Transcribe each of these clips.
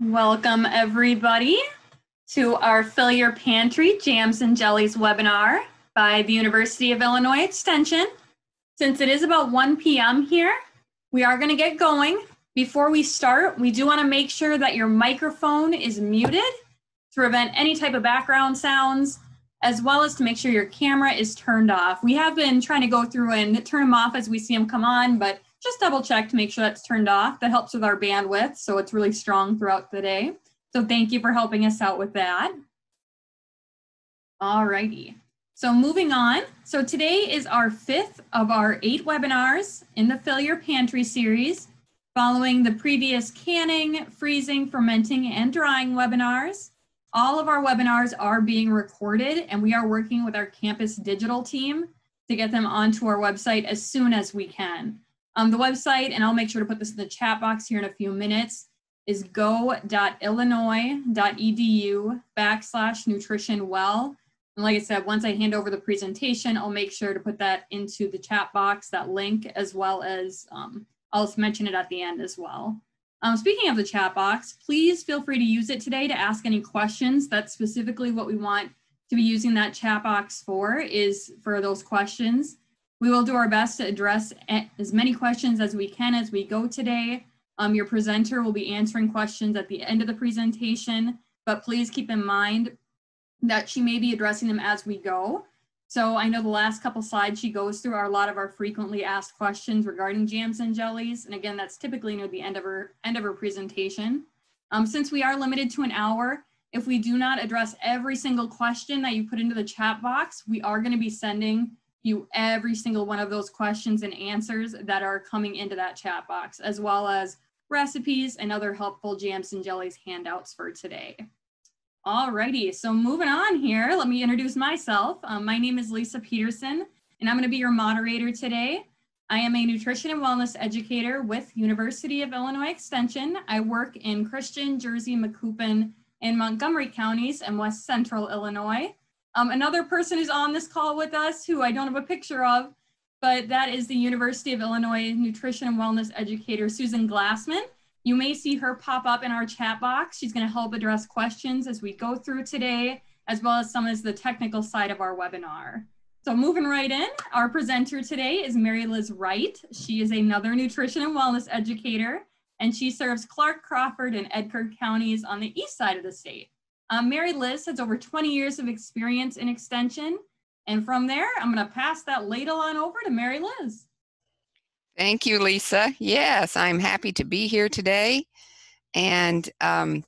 Welcome everybody to our Fill Your Pantry Jams and Jellies webinar by the University of Illinois Extension. Since it is about 1 p.m. here, we are going to get going. Before we start, we do want to make sure that your microphone is muted to prevent any type of background sounds, as well as to make sure your camera is turned off. We have been trying to go through and turn them off as we see them come on, but just double check to make sure that's turned off. That helps with our bandwidth, so it's really strong throughout the day. So thank you for helping us out with that. All righty. So moving on. So today is our fifth of our eight webinars in the Fill Your Pantry series, following the previous canning, freezing, fermenting, and drying webinars. All of our webinars are being recorded and we are working with our campus digital team to get them onto our website as soon as we can. Um, the website, and I'll make sure to put this in the chat box here in a few minutes, is go.illinois.edu backslash nutrition well. And like I said, once I hand over the presentation, I'll make sure to put that into the chat box, that link, as well as um, I'll mention it at the end as well. Um, speaking of the chat box, please feel free to use it today to ask any questions. That's specifically what we want to be using that chat box for is for those questions. We will do our best to address as many questions as we can as we go today. Um, your presenter will be answering questions at the end of the presentation, but please keep in mind that she may be addressing them as we go. So I know the last couple slides she goes through are a lot of our frequently asked questions regarding jams and jellies. And again, that's typically near the end of her, end of her presentation. Um, since we are limited to an hour, if we do not address every single question that you put into the chat box, we are gonna be sending you every single one of those questions and answers that are coming into that chat box, as well as recipes and other helpful jams and jellies handouts for today. Alrighty, so moving on here, let me introduce myself. Um, my name is Lisa Peterson, and I'm gonna be your moderator today. I am a nutrition and wellness educator with University of Illinois Extension. I work in Christian, Jersey, Macoupin, and Montgomery counties in West Central Illinois. Um, another person who's on this call with us who I don't have a picture of, but that is the University of Illinois nutrition and wellness educator, Susan Glassman. You may see her pop up in our chat box. She's gonna help address questions as we go through today, as well as some of the technical side of our webinar. So moving right in, our presenter today is Mary Liz Wright. She is another nutrition and wellness educator, and she serves Clark, Crawford, and Edgar counties on the east side of the state. Um, Mary Liz has over 20 years of experience in extension. And from there, I'm going to pass that ladle on over to Mary Liz. Thank you, Lisa. Yes, I'm happy to be here today. And um,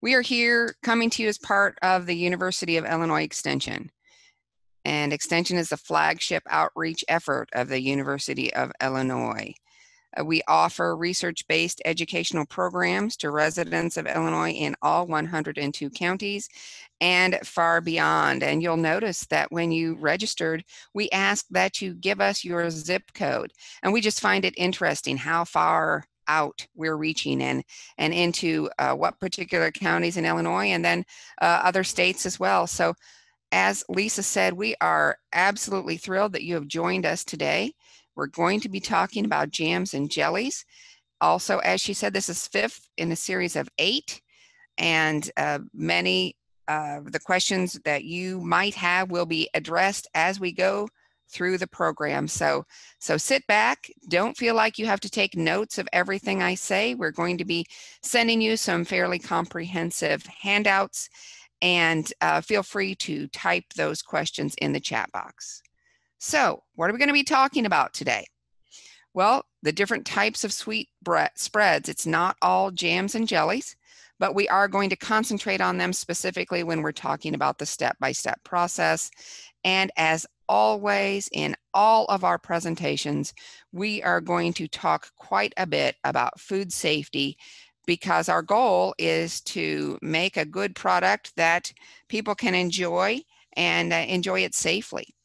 we are here coming to you as part of the University of Illinois Extension. And Extension is the flagship outreach effort of the University of Illinois. Uh, we offer research-based educational programs to residents of Illinois in all 102 counties and far beyond. And you'll notice that when you registered, we ask that you give us your zip code. And we just find it interesting how far out we're reaching and and into uh, what particular counties in Illinois and then uh, other states as well. So as Lisa said, we are absolutely thrilled that you have joined us today. We're going to be talking about jams and jellies. Also, as she said, this is fifth in a series of eight, and uh, many of uh, the questions that you might have will be addressed as we go through the program. So, so sit back. Don't feel like you have to take notes of everything I say. We're going to be sending you some fairly comprehensive handouts, and uh, feel free to type those questions in the chat box. So what are we going to be talking about today? Well, the different types of sweet spreads. It's not all jams and jellies, but we are going to concentrate on them specifically when we're talking about the step-by-step -step process. And as always in all of our presentations, we are going to talk quite a bit about food safety because our goal is to make a good product that people can enjoy and uh, enjoy it safely.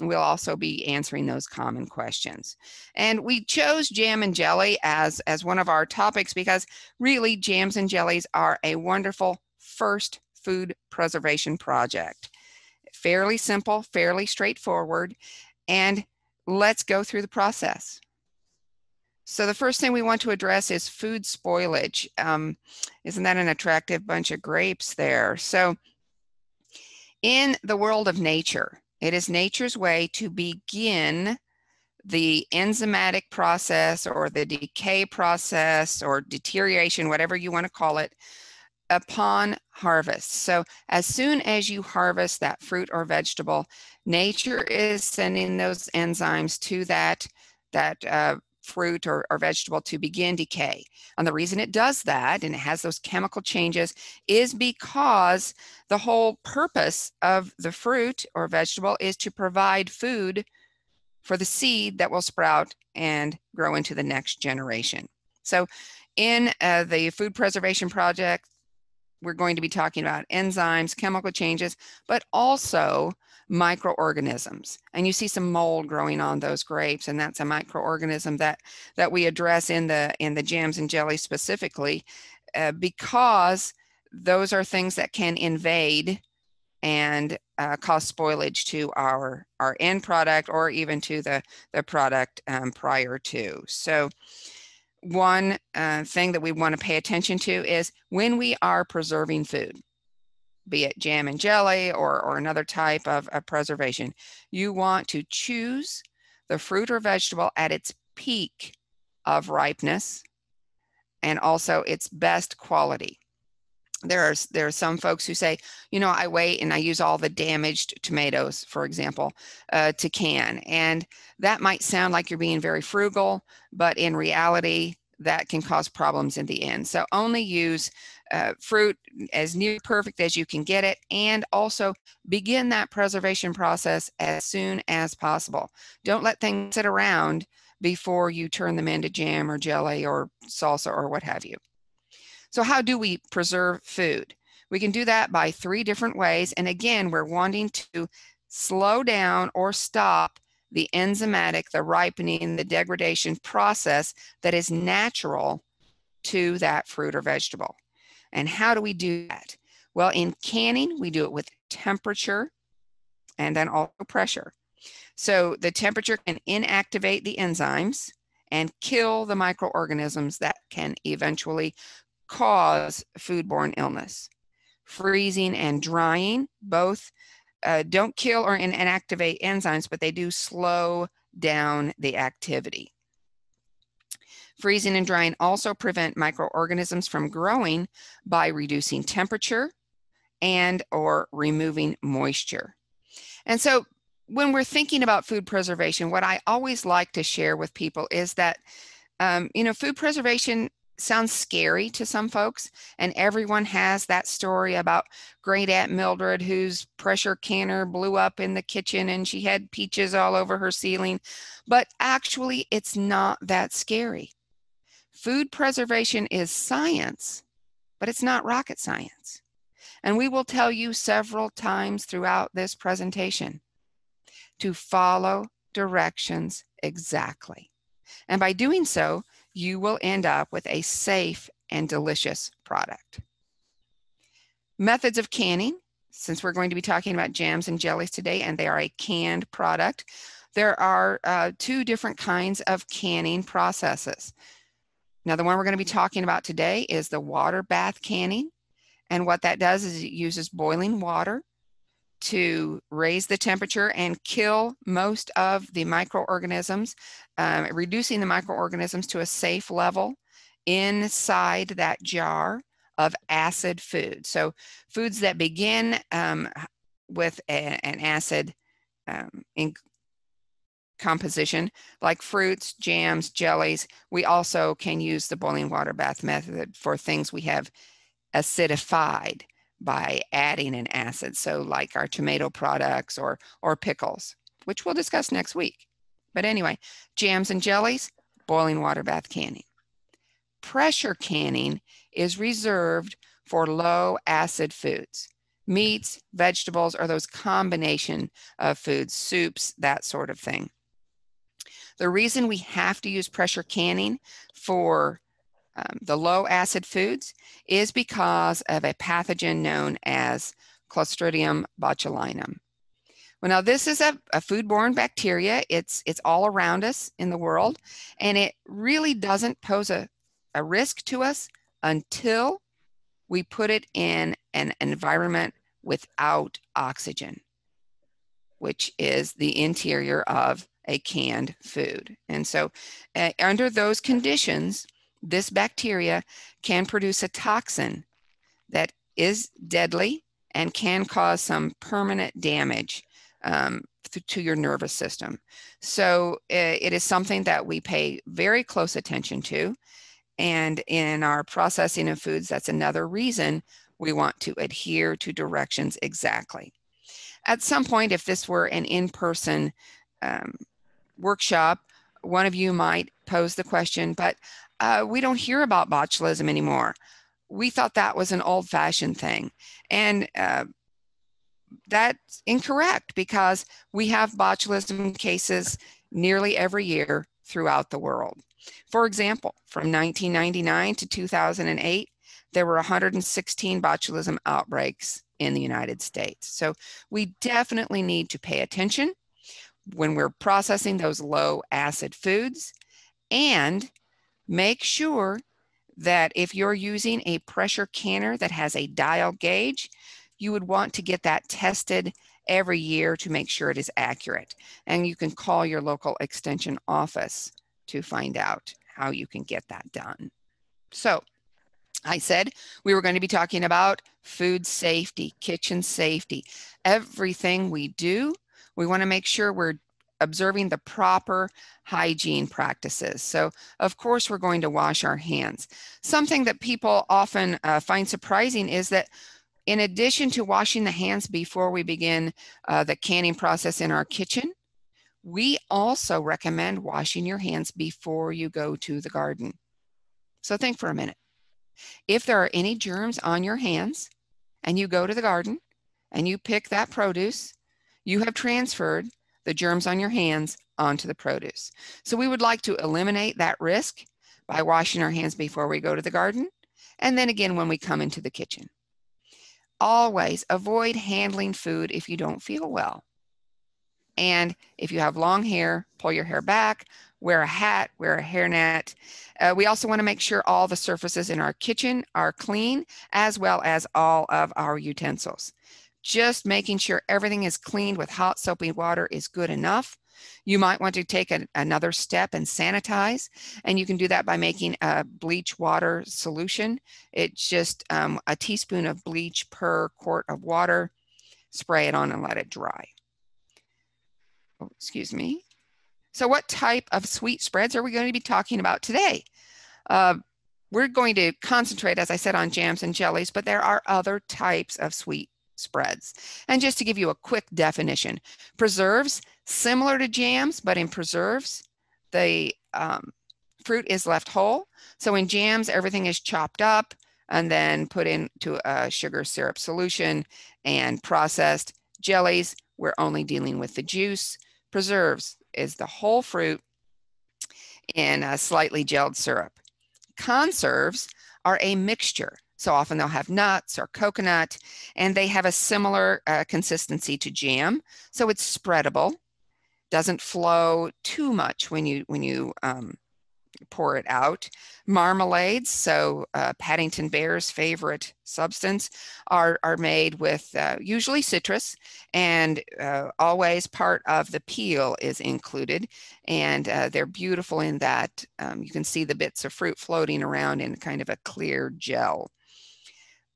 We'll also be answering those common questions. And we chose jam and jelly as, as one of our topics because really jams and jellies are a wonderful first food preservation project. Fairly simple, fairly straightforward, and let's go through the process. So the first thing we want to address is food spoilage. Um, isn't that an attractive bunch of grapes there? So in the world of nature, it is nature's way to begin the enzymatic process or the decay process or deterioration, whatever you want to call it, upon harvest. So as soon as you harvest that fruit or vegetable, nature is sending those enzymes to that, that uh, fruit or, or vegetable to begin decay. And the reason it does that and it has those chemical changes is because the whole purpose of the fruit or vegetable is to provide food for the seed that will sprout and grow into the next generation. So in uh, the food preservation project, we're going to be talking about enzymes, chemical changes, but also microorganisms. And you see some mold growing on those grapes, and that's a microorganism that that we address in the in the jams and jelly specifically, uh, because those are things that can invade and uh, cause spoilage to our our end product or even to the the product um, prior to. So one uh, thing that we want to pay attention to is when we are preserving food be it jam and jelly or, or another type of, of preservation, you want to choose the fruit or vegetable at its peak of ripeness and also its best quality. There are, there are some folks who say, you know, I wait and I use all the damaged tomatoes, for example, uh, to can. And that might sound like you're being very frugal, but in reality, that can cause problems in the end. So only use uh, fruit as near perfect as you can get it, and also begin that preservation process as soon as possible. Don't let things sit around before you turn them into jam or jelly or salsa or what have you. So how do we preserve food? We can do that by three different ways. And again, we're wanting to slow down or stop the enzymatic, the ripening, the degradation process that is natural to that fruit or vegetable. And how do we do that? Well, in canning, we do it with temperature and then also pressure. So the temperature can inactivate the enzymes and kill the microorganisms that can eventually cause foodborne illness. Freezing and drying both uh, don't kill or inactivate enzymes, but they do slow down the activity. Freezing and drying also prevent microorganisms from growing by reducing temperature and or removing moisture. And so when we're thinking about food preservation, what I always like to share with people is that, um, you know, food preservation sounds scary to some folks, and everyone has that story about great Aunt Mildred whose pressure canner blew up in the kitchen and she had peaches all over her ceiling. But actually, it's not that scary. Food preservation is science, but it's not rocket science. And we will tell you several times throughout this presentation to follow directions exactly. And by doing so, you will end up with a safe and delicious product. Methods of canning, since we're going to be talking about jams and jellies today, and they are a canned product, there are uh, two different kinds of canning processes. Now, the one we're going to be talking about today is the water bath canning. And what that does is it uses boiling water to raise the temperature and kill most of the microorganisms, um, reducing the microorganisms to a safe level inside that jar of acid food. So foods that begin um, with a, an acid um, in, composition like fruits, jams, jellies. We also can use the boiling water bath method for things we have acidified by adding an acid. So like our tomato products or, or pickles, which we'll discuss next week. But anyway, jams and jellies, boiling water bath canning. Pressure canning is reserved for low acid foods meats, vegetables, or those combination of foods, soups, that sort of thing. The reason we have to use pressure canning for um, the low acid foods is because of a pathogen known as Clostridium botulinum. Well, now this is a, a foodborne bacteria. It's it's all around us in the world, and it really doesn't pose a, a risk to us until we put it in an environment without oxygen, which is the interior of a canned food. And so, uh, under those conditions, this bacteria can produce a toxin that is deadly and can cause some permanent damage um, to your nervous system. So it is something that we pay very close attention to. And in our processing of foods, that's another reason we want to adhere to directions exactly. At some point, if this were an in person um, workshop, one of you might pose the question, but uh, we don't hear about botulism anymore. We thought that was an old fashioned thing. And uh, that's incorrect because we have botulism cases nearly every year throughout the world. For example, from 1999 to 2008, there were 116 botulism outbreaks in the United States. So we definitely need to pay attention when we're processing those low acid foods and make sure that if you're using a pressure canner that has a dial gauge, you would want to get that tested every year to make sure it is accurate. And you can call your local extension office to find out how you can get that done. So I said we were going to be talking about food safety, kitchen safety. Everything we do, we want to make sure we're observing the proper hygiene practices. So, of course, we're going to wash our hands. Something that people often uh, find surprising is that in addition to washing the hands before we begin uh, the canning process in our kitchen, we also recommend washing your hands before you go to the garden. So think for a minute. If there are any germs on your hands and you go to the garden and you pick that produce, you have transferred the germs on your hands onto the produce. So we would like to eliminate that risk by washing our hands before we go to the garden and then again when we come into the kitchen. Always avoid handling food if you don't feel well. And if you have long hair, pull your hair back, wear a hat, wear a hairnet. Uh, we also want to make sure all the surfaces in our kitchen are clean, as well as all of our utensils. Just making sure everything is cleaned with hot soapy water is good enough. You might want to take a, another step and sanitize, and you can do that by making a bleach water solution. It's just um, a teaspoon of bleach per quart of water. Spray it on and let it dry. Oh, excuse me. So what type of sweet spreads are we going to be talking about today? Uh, we're going to concentrate, as I said, on jams and jellies, but there are other types of sweet spreads. And just to give you a quick definition, preserves, similar to jams, but in preserves, the um, fruit is left whole. So in jams, everything is chopped up and then put into a sugar syrup solution and processed. Jellies, we're only dealing with the juice. Preserves is the whole fruit in a slightly gelled syrup. Conserves are a mixture. So often they'll have nuts or coconut, and they have a similar uh, consistency to jam. So it's spreadable, doesn't flow too much when you when you um, pour it out. Marmalades, so uh, Paddington Bear's favorite substance, are, are made with uh, usually citrus, and uh, always part of the peel is included. And uh, they're beautiful in that um, you can see the bits of fruit floating around in kind of a clear gel.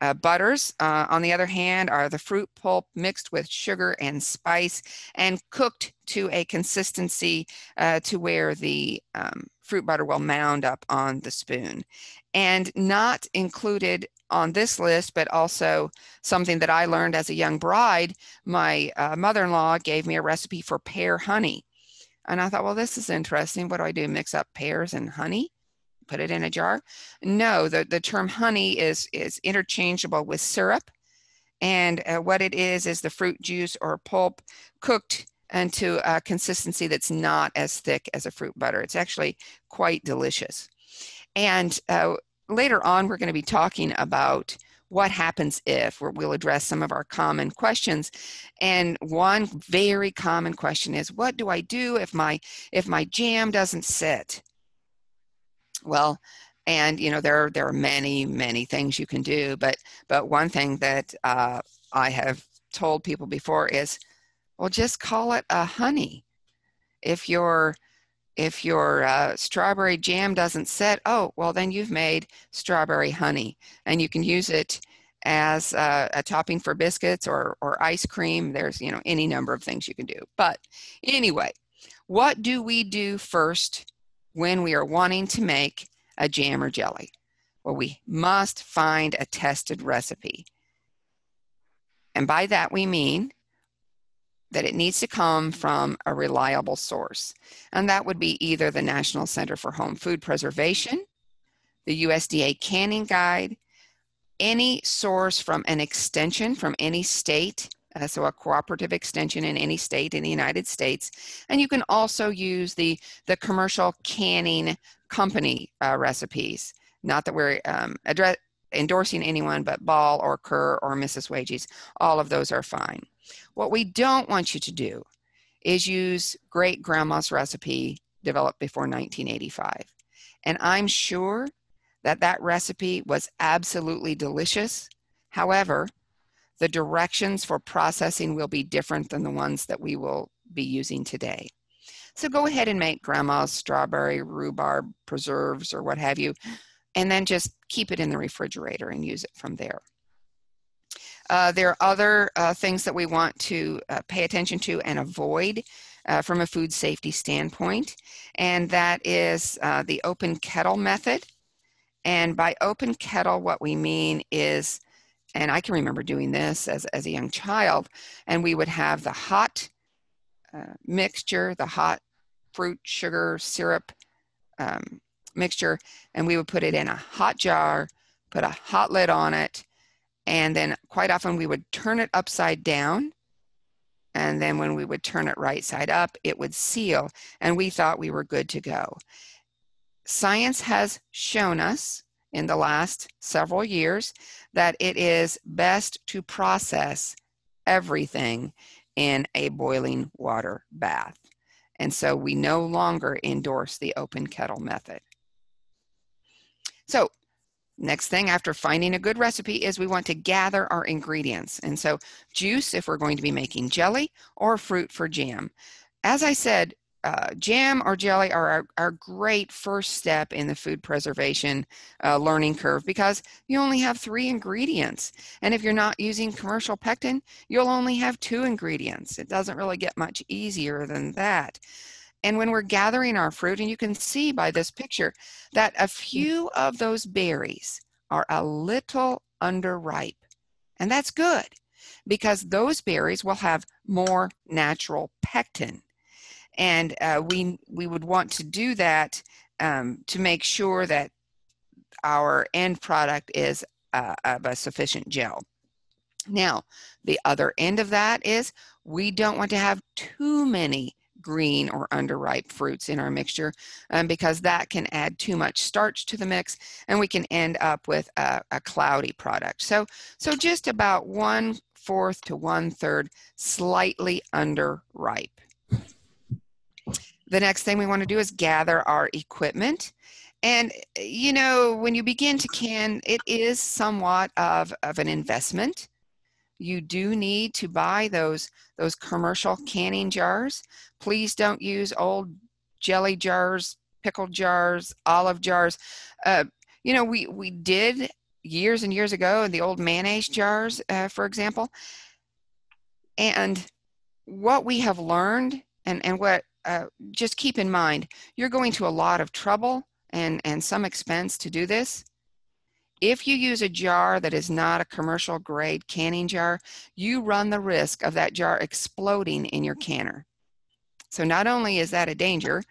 Uh, butters, uh, on the other hand, are the fruit pulp mixed with sugar and spice and cooked to a consistency uh, to where the um, fruit butter will mound up on the spoon. And not included on this list, but also something that I learned as a young bride, my uh, mother in law gave me a recipe for pear honey. And I thought, well, this is interesting. What do I do? Mix up pears and honey? Put it in a jar? No, the, the term honey is, is interchangeable with syrup. And uh, what it is, is the fruit juice or pulp cooked into a consistency that's not as thick as a fruit butter. It's actually quite delicious. And uh, later on, we're going to be talking about what happens if, we'll address some of our common questions. And one very common question is, what do I do if my if my jam doesn't sit? Well, and you know there there are many many things you can do, but but one thing that uh, I have told people before is, well, just call it a honey. If your if your uh, strawberry jam doesn't set, oh, well, then you've made strawberry honey, and you can use it as uh, a topping for biscuits or, or ice cream. There's, you know, any number of things you can do. But anyway, what do we do first when we are wanting to make a jam or jelly? Well, we must find a tested recipe. And by that we mean that it needs to come from a reliable source. And that would be either the National Center for Home Food Preservation, the USDA Canning Guide, any source from an extension from any state, uh, so a cooperative extension in any state in the United States. And you can also use the, the commercial canning company uh, recipes. Not that we're um, address, endorsing anyone, but Ball or Kerr or Mrs. Wages, all of those are fine. What we don't want you to do is use great grandma's recipe developed before 1985. And I'm sure that that recipe was absolutely delicious. However, the directions for processing will be different than the ones that we will be using today. So go ahead and make grandma's strawberry rhubarb preserves or what have you, and then just keep it in the refrigerator and use it from there. Uh, there are other uh, things that we want to uh, pay attention to and avoid uh, from a food safety standpoint, and that is uh, the open kettle method. And by open kettle, what we mean is, and I can remember doing this as, as a young child, and we would have the hot uh, mixture, the hot fruit, sugar, syrup um, mixture, and we would put it in a hot jar, put a hot lid on it, and then quite often we would turn it upside down. And then when we would turn it right side up, it would seal. And we thought we were good to go. Science has shown us in the last several years that it is best to process everything in a boiling water bath. And so we no longer endorse the open kettle method. So Next thing after finding a good recipe is we want to gather our ingredients. And so juice if we're going to be making jelly or fruit for jam. As I said, uh, jam or jelly are our, our, great first step in the food preservation uh, learning curve because you only have three ingredients. And if you're not using commercial pectin, you'll only have two ingredients. It doesn't really get much easier than that. And when we're gathering our fruit, and you can see by this picture that a few of those berries are a little underripe. And that's good because those berries will have more natural pectin. And uh, we, we would want to do that um, to make sure that our end product is uh, of a sufficient gel. Now, the other end of that is we don't want to have too many green or underripe fruits in our mixture um, because that can add too much starch to the mix and we can end up with a, a cloudy product. So, so just about one fourth to one third slightly underripe. The next thing we want to do is gather our equipment. And, you know, when you begin to can, it is somewhat of, of an investment. You do need to buy those those commercial canning jars. Please don't use old jelly jars pickle jars olive jars. Uh, you know we we did years and years ago in the old mayonnaise jars uh, for example. And what we have learned and and what uh, just keep in mind you're going to a lot of trouble and and some expense to do this if you use a jar that is not a commercial grade canning jar, you run the risk of that jar exploding in your canner. So not only is that a danger,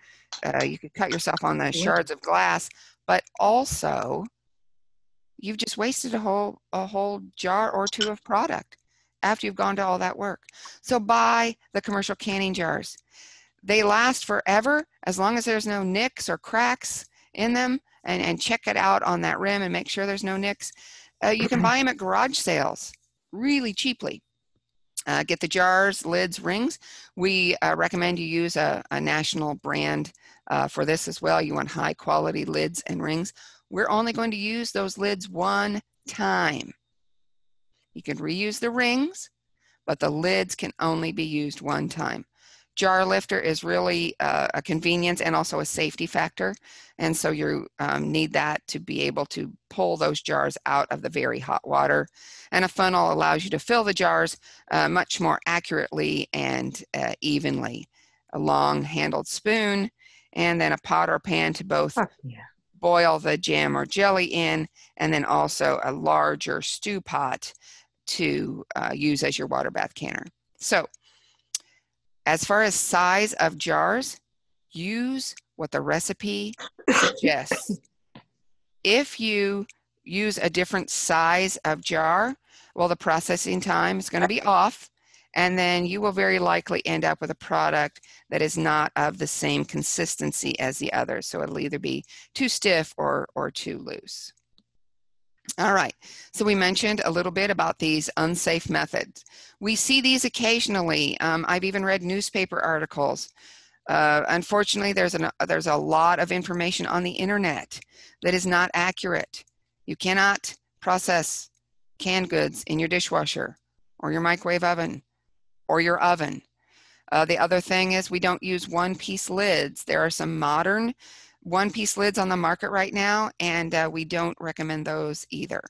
uh, you could cut yourself on the shards of glass, but also you've just wasted a whole a whole jar or two of product after you've gone to all that work. So buy the commercial canning jars. They last forever as long as there's no nicks or cracks in them and, and check it out on that rim and make sure there's no nicks. Uh, you can buy them at garage sales really cheaply. Uh, get the jars, lids, rings. We uh, recommend you use a, a national brand uh, for this as well. You want high quality lids and rings. We're only going to use those lids one time. You can reuse the rings, but the lids can only be used one time jar lifter is really uh, a convenience and also a safety factor. And so you um, need that to be able to pull those jars out of the very hot water. And a funnel allows you to fill the jars uh, much more accurately and uh, evenly. A long handled spoon and then a pot or pan to both oh, yeah. boil the jam or jelly in, and then also a larger stew pot to uh, use as your water bath canner. So as far as size of jars, use what the recipe suggests. if you use a different size of jar, well, the processing time is going to be off, and then you will very likely end up with a product that is not of the same consistency as the others. So it'll either be too stiff or, or too loose. All right, so we mentioned a little bit about these unsafe methods. We see these occasionally. Um, I've even read newspaper articles. Uh, unfortunately, there's, an, there's a lot of information on the internet that is not accurate. You cannot process canned goods in your dishwasher or your microwave oven or your oven. Uh, the other thing is we don't use one piece lids. There are some modern one piece lids on the market right now, and uh, we don't recommend those either.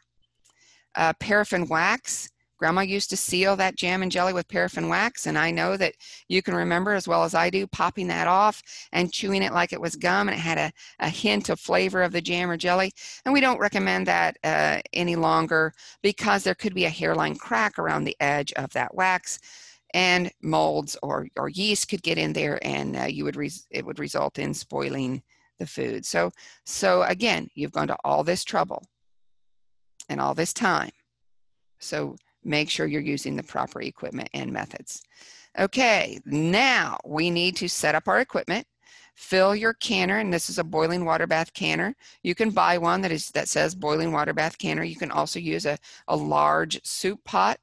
Uh, paraffin wax. Grandma used to seal that jam and jelly with paraffin wax, and I know that you can remember as well as I do popping that off and chewing it like it was gum, and it had a, a hint of flavor of the jam or jelly. And we don't recommend that uh, any longer because there could be a hairline crack around the edge of that wax and molds or, or yeast could get in there and uh, you would it would result in spoiling the food. So, so again, you've gone to all this trouble and all this time. So make sure you're using the proper equipment and methods. Okay, now we need to set up our equipment. Fill your canner, and this is a boiling water bath canner. You can buy one that is that says boiling water bath canner. You can also use a, a large soup pot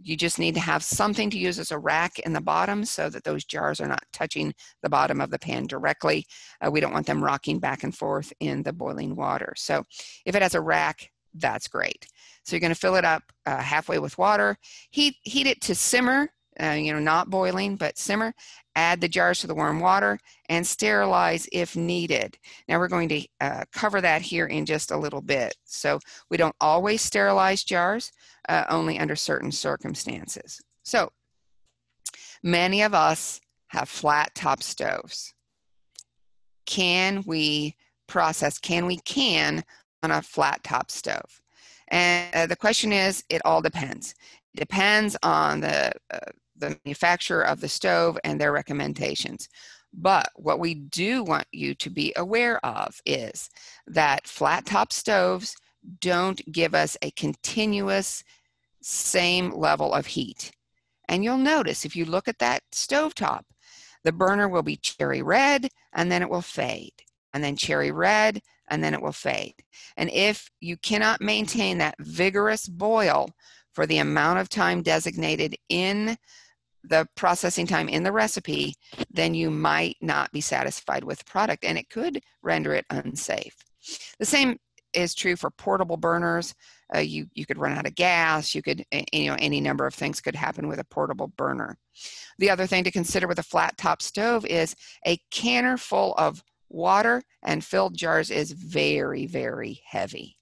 you just need to have something to use as a rack in the bottom so that those jars are not touching the bottom of the pan directly. Uh, we don't want them rocking back and forth in the boiling water. So if it has a rack, that's great. So you're going to fill it up uh, halfway with water, heat, heat it to simmer, uh, you know, not boiling, but simmer. Add the jars to the warm water and sterilize if needed. Now we're going to uh, cover that here in just a little bit. So we don't always sterilize jars, uh, only under certain circumstances. So many of us have flat top stoves. Can we process, can we can on a flat top stove? And uh, the question is, it all depends. Depends on the, uh, the manufacturer of the stove and their recommendations. But what we do want you to be aware of is that flat top stoves don't give us a continuous same level of heat. And you'll notice if you look at that stove top, the burner will be cherry red and then it will fade, and then cherry red and then it will fade. And if you cannot maintain that vigorous boil for the amount of time designated in the processing time in the recipe, then you might not be satisfied with the product and it could render it unsafe. The same is true for portable burners. Uh, you, you could run out of gas, you could, you know, any number of things could happen with a portable burner. The other thing to consider with a flat top stove is a canner full of water and filled jars is very, very heavy.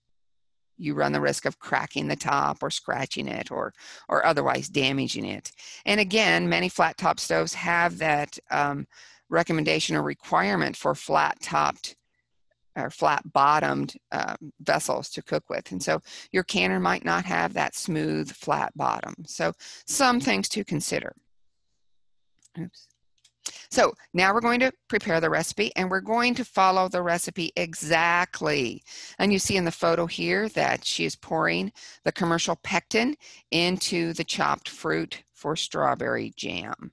You run the risk of cracking the top or scratching it or, or otherwise damaging it. And again, many flat top stoves have that um, recommendation or requirement for flat topped or flat bottomed um, vessels to cook with. And so your canner might not have that smooth flat bottom. So some things to consider. Oops. So now we're going to prepare the recipe and we're going to follow the recipe exactly. And you see in the photo here that she is pouring the commercial pectin into the chopped fruit for strawberry jam.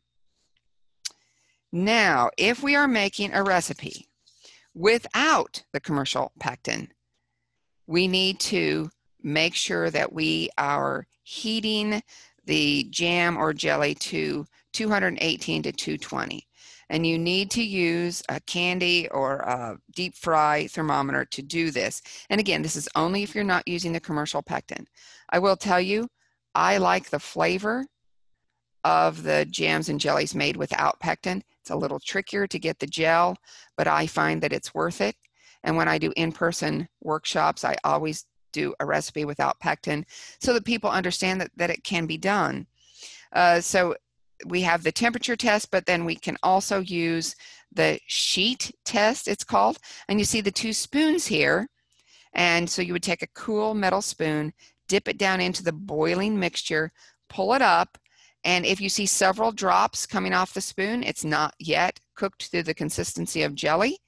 Now, if we are making a recipe without the commercial pectin, we need to make sure that we are heating the jam or jelly to 218 to 220. And you need to use a candy or a deep fry thermometer to do this. And again, this is only if you're not using the commercial pectin. I will tell you, I like the flavor of the jams and jellies made without pectin. It's a little trickier to get the gel, but I find that it's worth it. And when I do in-person workshops, I always do a recipe without pectin so that people understand that, that it can be done. Uh, so we have the temperature test, but then we can also use the sheet test, it's called. And you see the two spoons here. And so you would take a cool metal spoon, dip it down into the boiling mixture, pull it up, and if you see several drops coming off the spoon, it's not yet cooked to the consistency of jelly.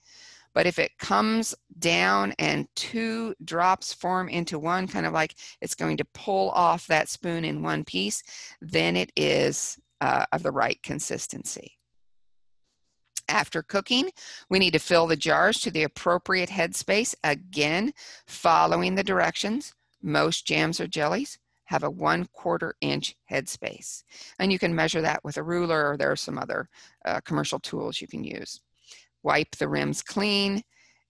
But if it comes down and two drops form into one, kind of like it's going to pull off that spoon in one piece, then it is uh, of the right consistency. After cooking, we need to fill the jars to the appropriate headspace, again, following the directions. Most jams or jellies have a one quarter inch headspace. And you can measure that with a ruler or there are some other uh, commercial tools you can use wipe the rims clean,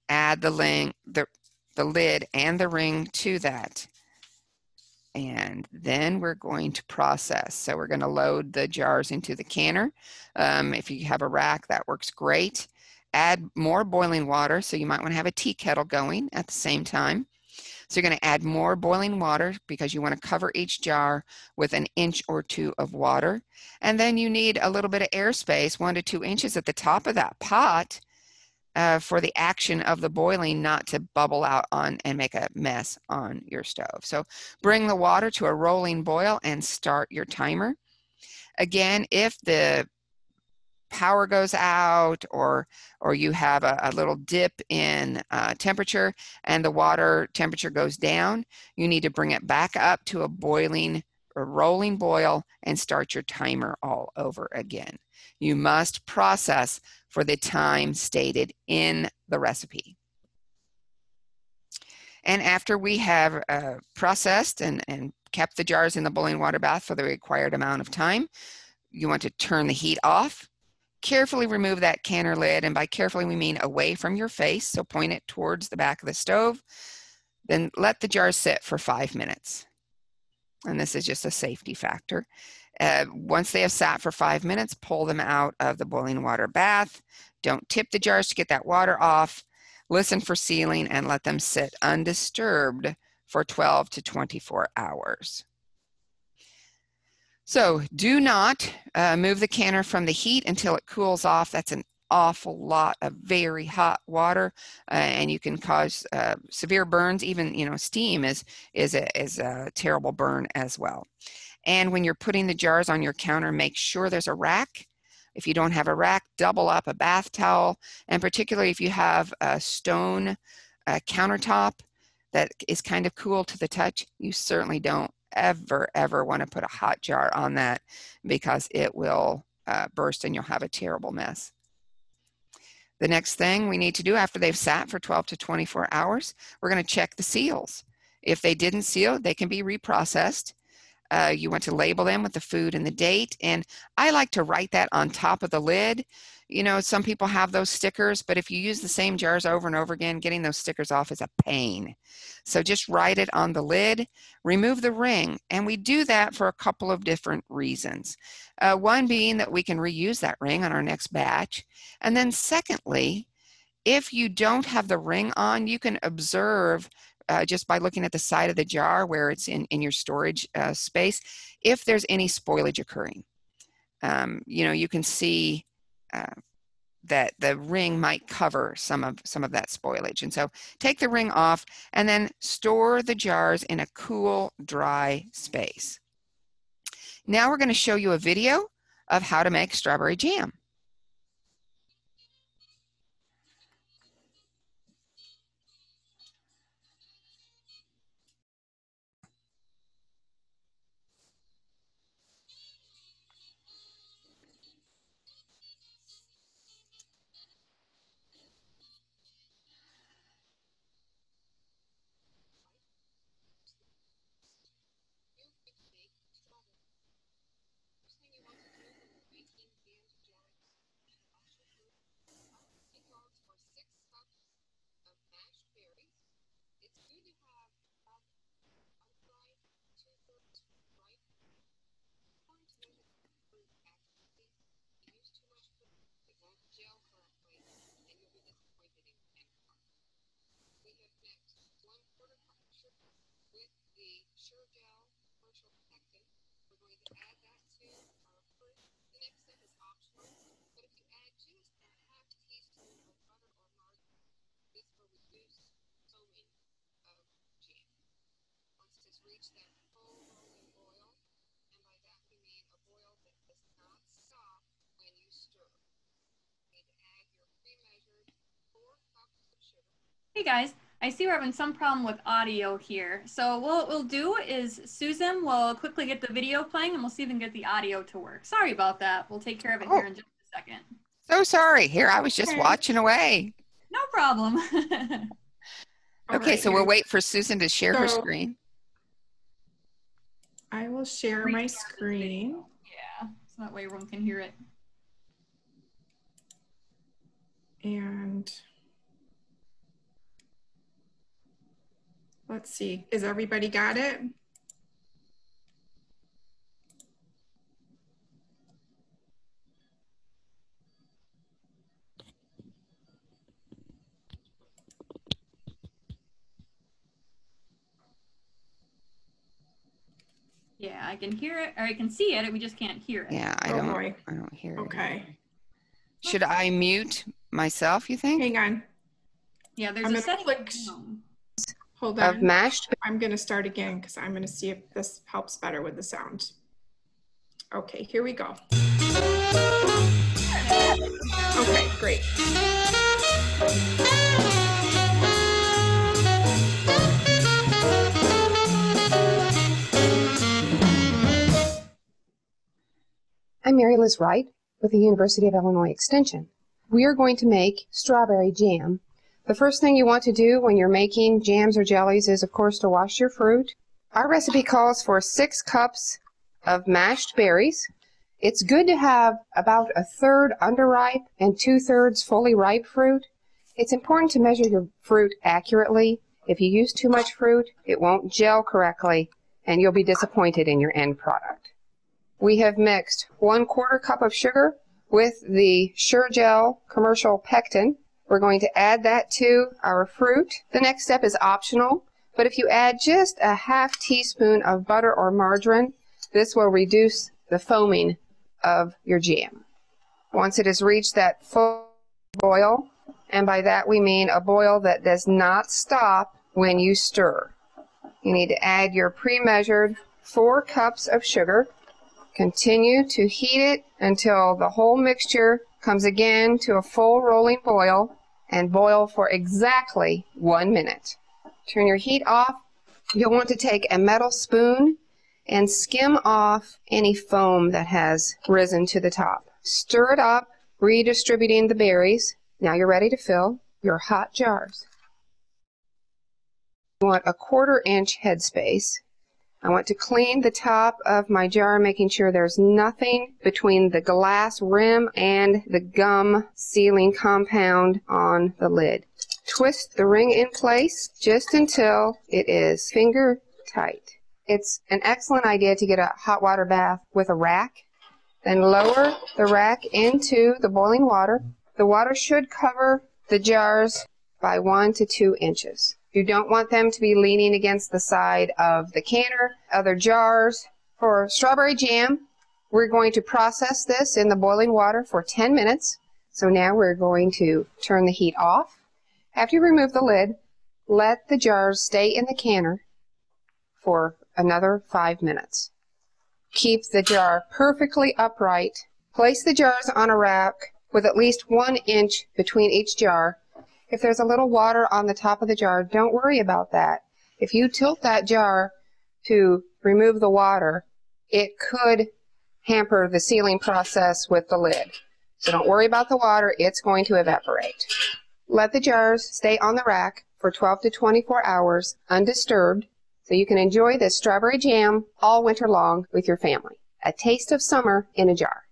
add the, ling, the, the lid and the ring to that. And then we're going to process. So we're going to load the jars into the canner. Um, if you have a rack, that works great. Add more boiling water. So you might want to have a tea kettle going at the same time. So you're going to add more boiling water because you want to cover each jar with an inch or two of water. And then you need a little bit of airspace, one to two inches at the top of that pot uh, for the action of the boiling not to bubble out on and make a mess on your stove. So bring the water to a rolling boil and start your timer. Again, if the power goes out or or you have a, a little dip in uh, temperature and the water temperature goes down you need to bring it back up to a boiling or rolling boil and start your timer all over again you must process for the time stated in the recipe and after we have uh, processed and, and kept the jars in the boiling water bath for the required amount of time you want to turn the heat off Carefully remove that canner lid, and by carefully we mean away from your face, so point it towards the back of the stove. Then let the jar sit for five minutes. And this is just a safety factor. Uh, once they have sat for five minutes, pull them out of the boiling water bath. Don't tip the jars to get that water off. Listen for sealing and let them sit undisturbed for 12 to 24 hours. So do not uh, move the canner from the heat until it cools off. That's an awful lot of very hot water uh, and you can cause uh, severe burns even you know steam is is a, is a terrible burn as well and when you're putting the jars on your counter make sure there's a rack if you don't have a rack double up a bath towel and particularly if you have a stone countertop that is kind of cool to the touch you certainly don't ever, ever want to put a hot jar on that because it will uh, burst and you'll have a terrible mess. The next thing we need to do after they've sat for 12 to 24 hours, we're going to check the seals. If they didn't seal, they can be reprocessed. Uh, you want to label them with the food and the date. And I like to write that on top of the lid you know, some people have those stickers, but if you use the same jars over and over again, getting those stickers off is a pain. So just write it on the lid, remove the ring, and we do that for a couple of different reasons. Uh, one being that we can reuse that ring on our next batch. And then secondly, if you don't have the ring on, you can observe uh, just by looking at the side of the jar where it's in, in your storage uh, space, if there's any spoilage occurring. Um, you know, you can see uh, that the ring might cover some of some of that spoilage. And so take the ring off and then store the jars in a cool, dry space. Now we're going to show you a video of how to make strawberry jam. Hey guys, I see we're having some problem with audio here. So what we'll do is Susan will quickly get the video playing and we'll see if we can get the audio to work. Sorry about that. We'll take care of it Oh. here in just a second. So sorry. Here, I was just Okay. watching away. No problem. Okay, right, so we'll wait for Susan to share her screen. I will share my screen. yeah, so that way everyone can hear it. And let's see, is everybody got it? Yeah, I can hear it, or I can see it, we just can't hear it. Yeah, I Oh, don't. boy. I don't hear it. Okay, Should I mute myself? You think? hang on, Yeah, there's I'm a gonna setting. click- hold Of on. mashed. I'm gonna start again because I'm gonna see if this helps better with the sound. Okay, here we go. Okay, great. I'm Mary Liz Wright with the University of Illinois Extension. We are going to make strawberry jam. The first thing you want to do when you're making jams or jellies is, of course, to wash your fruit. Our recipe calls for six cups of mashed berries. It's good to have about a third underripe and two thirds fully ripe fruit. It's important to measure your fruit accurately. If you use too much fruit, it won't gel correctly and you'll be disappointed in your end product. We have mixed one quarter cup of sugar with the Sure-Jell commercial pectin. We're going to add that to our fruit. The next step is optional, but if you add just a half teaspoon of butter or margarine, this will reduce the foaming of your jam. Once it has reached that full boil, and by that we mean a boil that does not stop when you stir. You need to add your pre-measured four cups of sugar. Continue to heat it until the whole mixture comes again to a full rolling boil and boil for exactly one minute. Turn your heat off. You'll want to take a metal spoon and skim off any foam that has risen to the top. Stir it up, redistributing the berries. Now you're ready to fill your hot jars. You want a quarter inch headspace I want to clean the top of my jar, making sure there's nothing between the glass rim and the gum sealing compound on the lid. Twist the ring in place just until it is finger tight. It's an excellent idea to get a hot water bath with a rack. Then lower the rack into the boiling water. The water should cover the jars by one to two inches. You don't want them to be leaning against the side of the canner, other jars. For strawberry jam, we're going to process this in the boiling water for 10 minutes. So now we're going to turn the heat off. After you remove the lid, let the jars stay in the canner for another five minutes. Keep the jar perfectly upright. Place the jars on a rack with at least one inch between each jar if there's a little water on the top of the jar, don't worry about that. If you tilt that jar to remove the water, it could hamper the sealing process with the lid. So don't worry about the water, it's going to evaporate. Let the jars stay on the rack for 12 to 24 hours undisturbed so you can enjoy this strawberry jam all winter long with your family. A taste of summer in a jar.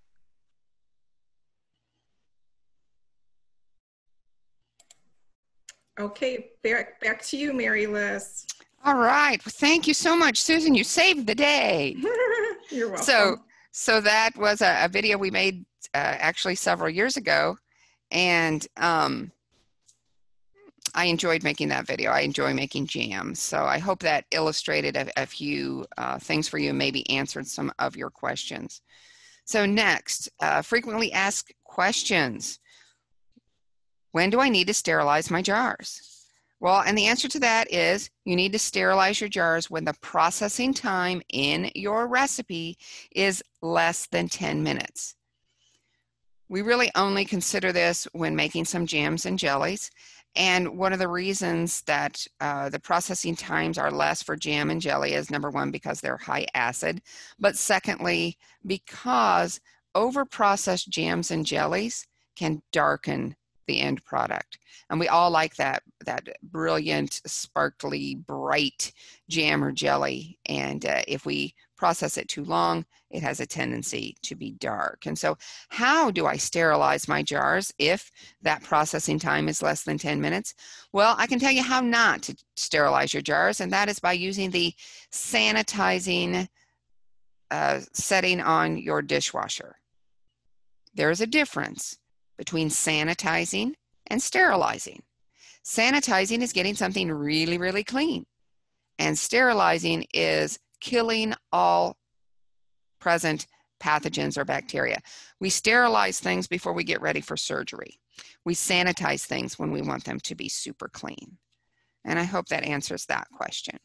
Okay, back, back to you, Mary Liz. All right. Well, thank you so much, Susan. You saved the day. You're welcome. So, so that was a, a video we made uh, actually several years ago, and um, I enjoyed making that video. I enjoy making jams. So I hope that illustrated a, a few uh, things for you and maybe answered some of your questions. So next, uh, frequently asked questions. When do I need to sterilize my jars? Well, and the answer to that is you need to sterilize your jars when the processing time in your recipe is less than 10 minutes. We really only consider this when making some jams and jellies. And one of the reasons that uh, the processing times are less for jam and jelly is number one, because they're high acid, but secondly, because over processed jams and jellies can darken the end product. And we all like that, that brilliant, sparkly, bright jam or jelly. And uh, if we process it too long, it has a tendency to be dark. And so how do I sterilize my jars if that processing time is less than 10 minutes? Well, I can tell you how not to sterilize your jars, and that is by using the sanitizing uh, setting on your dishwasher. There is a difference between sanitizing and sterilizing. Sanitizing is getting something really, really clean, and sterilizing is killing all present pathogens or bacteria. We sterilize things before we get ready for surgery. We sanitize things when we want them to be super clean. And I hope that answers that question.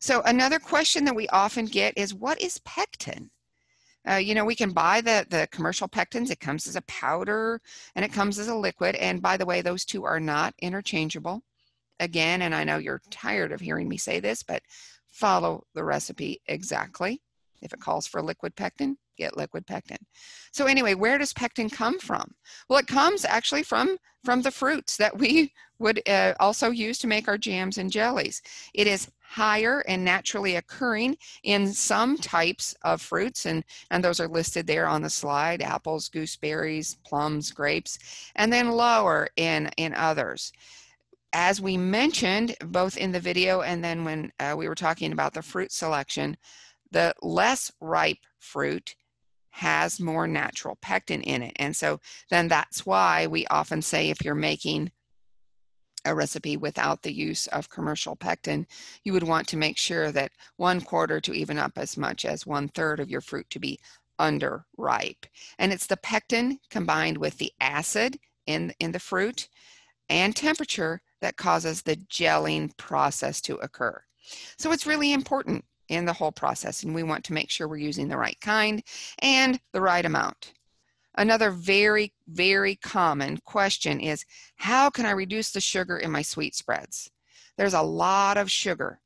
So another question that we often get is what is pectin? Uh, you know, we can buy the, the commercial pectins. It comes as a powder and it comes as a liquid. And by the way, those two are not interchangeable. Again, and I know you're tired of hearing me say this, but follow the recipe exactly. If it calls for liquid pectin, get liquid pectin. So anyway, where does pectin come from? Well, it comes actually from, from the fruits that we would uh, also use to make our jams and jellies. It is higher and naturally occurring in some types of fruits, and, and those are listed there on the slide, apples, gooseberries, plums, grapes, and then lower in, in others as we mentioned both in the video and then when uh, we were talking about the fruit selection, the less ripe fruit has more natural pectin in it. And so then that's why we often say if you're making a recipe without the use of commercial pectin, you would want to make sure that one quarter to even up as much as one third of your fruit to be under ripe. And it's the pectin combined with the acid in, in the fruit and temperature that causes the gelling process to occur. So it's really important in the whole process and we want to make sure we're using the right kind and the right amount. Another very, very common question is, how can I reduce the sugar in my sweet spreads? There's a lot of sugar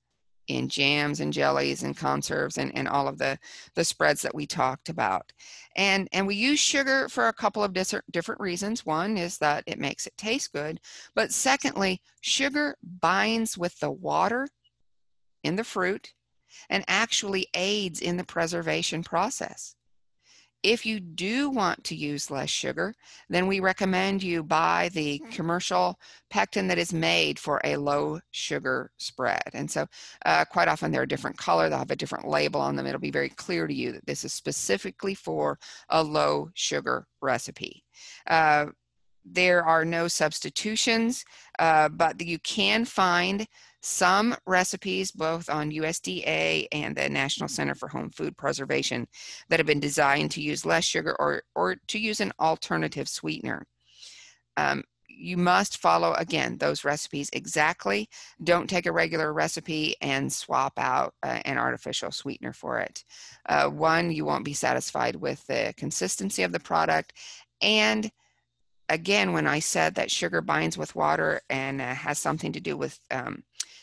in jams and jellies and conserves and, and all of the, the spreads that we talked about. And, and we use sugar for a couple of different, different reasons. One is that it makes it taste good. But secondly, sugar binds with the water in the fruit and actually aids in the preservation process. If you do want to use less sugar, then we recommend you buy the commercial pectin that is made for a low sugar spread. And so uh, quite often they're a different color, they'll have a different label on them. It'll be very clear to you that this is specifically for a low sugar recipe. Uh, there are no substitutions, uh, but you can find some recipes, both on USDA and the National Center for Home Food Preservation, that have been designed to use less sugar or, or to use an alternative sweetener. Um, you must follow, again, those recipes exactly. Don't take a regular recipe and swap out uh, an artificial sweetener for it. Uh, one, you won't be satisfied with the consistency of the product. And again, when I said that sugar binds with water and uh, has something to do with um,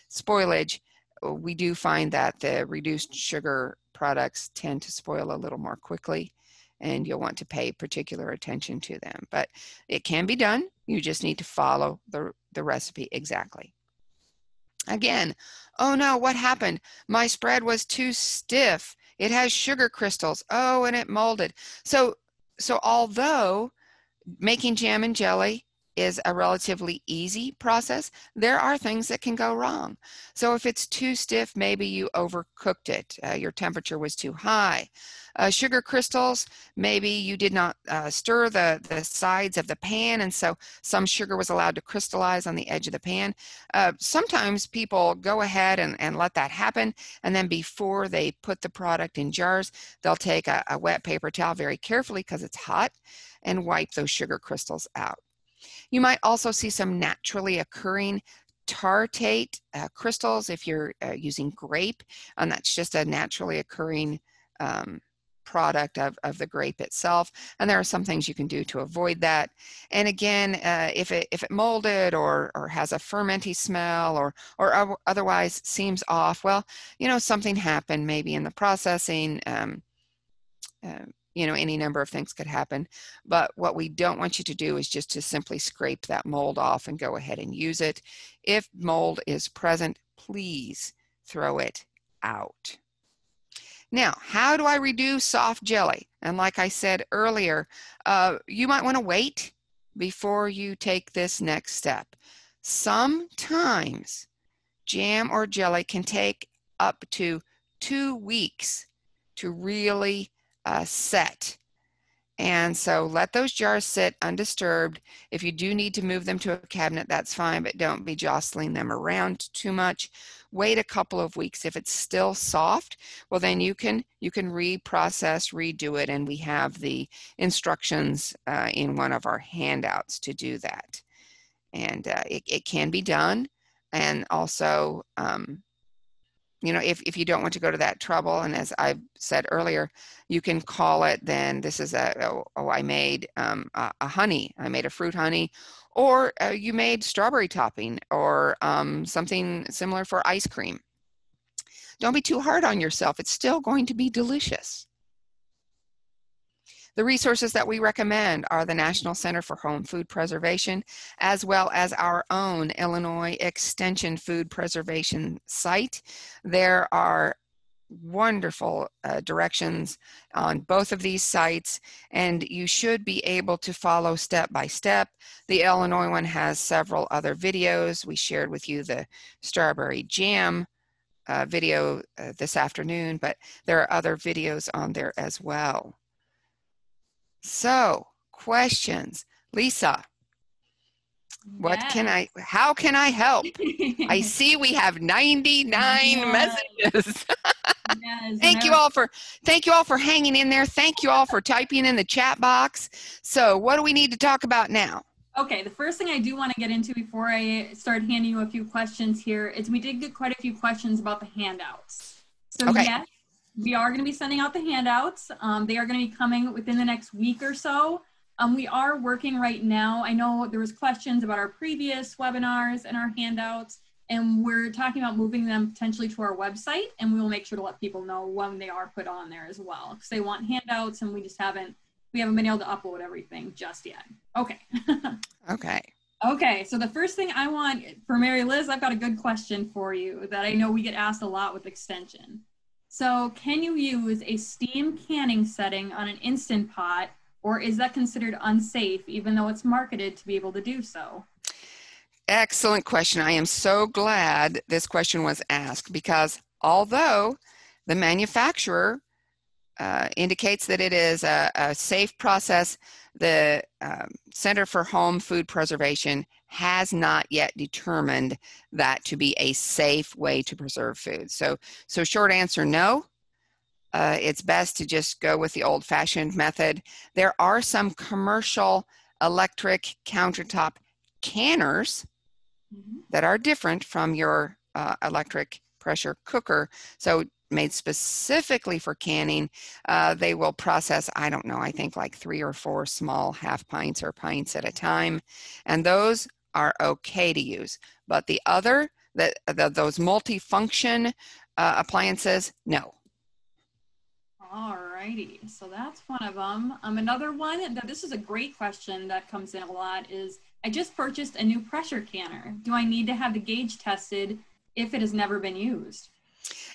spoilage, we do find that the reduced sugar products tend to spoil a little more quickly and you'll want to pay particular attention to them. But it can be done. You just need to follow the, the recipe exactly. Again, oh no, what happened? My spread was too stiff. It has sugar crystals. Oh, and it molded. So, so although making jam and jelly is a relatively easy process, there are things that can go wrong. So if it's too stiff, maybe you overcooked it. Uh, your temperature was too high. Uh, sugar crystals, maybe you did not uh, stir the, the sides of the pan, and so some sugar was allowed to crystallize on the edge of the pan. Uh, sometimes people go ahead and, and let that happen, and then before they put the product in jars, they'll take a, a wet paper towel very carefully because it's hot and wipe those sugar crystals out. You might also see some naturally occurring tartrate uh, crystals if you're uh, using grape, and that's just a naturally occurring um, product of, of the grape itself. And there are some things you can do to avoid that. And again, uh, if, it, if it molded or, or has a fermenty smell or, or otherwise seems off, well, you know, something happened maybe in the processing. Um, uh, you know, any number of things could happen. But what we don't want you to do is just to simply scrape that mold off and go ahead and use it. If mold is present, please throw it out. Now, how do I reduce soft jelly? And like I said earlier, uh, you might want to wait before you take this next step. Sometimes jam or jelly can take up to two weeks to really uh, set. And so let those jars sit undisturbed. If you do need to move them to a cabinet, that's fine, but don't be jostling them around too much wait a couple of weeks if it's still soft well then you can you can reprocess redo it and we have the instructions uh, in one of our handouts to do that and uh, it, it can be done and also um, you know if, if you don't want to go to that trouble and as i said earlier you can call it then this is a oh, oh i made um, a, a honey i made a fruit honey or uh, you made strawberry topping or um, something similar for ice cream. Don't be too hard on yourself. It's still going to be delicious. The resources that we recommend are the National Center for Home Food Preservation, as well as our own Illinois Extension Food Preservation site. There are wonderful uh, directions on both of these sites and you should be able to follow step by step. The Illinois one has several other videos. We shared with you the strawberry jam uh, video uh, this afternoon, but there are other videos on there as well. So questions. Lisa, what can I, how can I help? I see we have 99 yes. messages. yes, thank you all for, thank you all for hanging in there. Thank you all for typing in the chat box. So what do we need to talk about now? Okay, the first thing I do want to get into before I start handing you a few questions here is we did get quite a few questions about the handouts. So okay. yes, we are going to be sending out the handouts. Um, they are going to be coming within the next week or so. Um, we are working right now. I know there was questions about our previous webinars and our handouts, and we're talking about moving them potentially to our website, and we will make sure to let people know when they are put on there as well, because they want handouts, and we just haven't we haven't been able to upload everything just yet. Okay. okay. Okay, so the first thing I want for Mary Liz, I've got a good question for you that I know we get asked a lot with extension. So, can you use a steam canning setting on an instant pot or is that considered unsafe even though it's marketed to be able to do so? Excellent question. I am so glad this question was asked because although the manufacturer uh, indicates that it is a, a safe process, the um, Center for Home Food Preservation has not yet determined that to be a safe way to preserve food. So, so short answer, no uh, it's best to just go with the old fashioned method. There are some commercial electric countertop canners mm-hmm. that are different from your uh, electric pressure cooker. So, made specifically for canning, uh, they will process, I don't know, I think like three or four small half pints or pints at a time. And those are okay to use. But the other, the, the those multifunction uh, appliances, no all righty, so that's one of them. Um, another one that this is a great question that comes in a lot is I just purchased a new pressure canner. Do I need to have the gauge tested if it has never been used?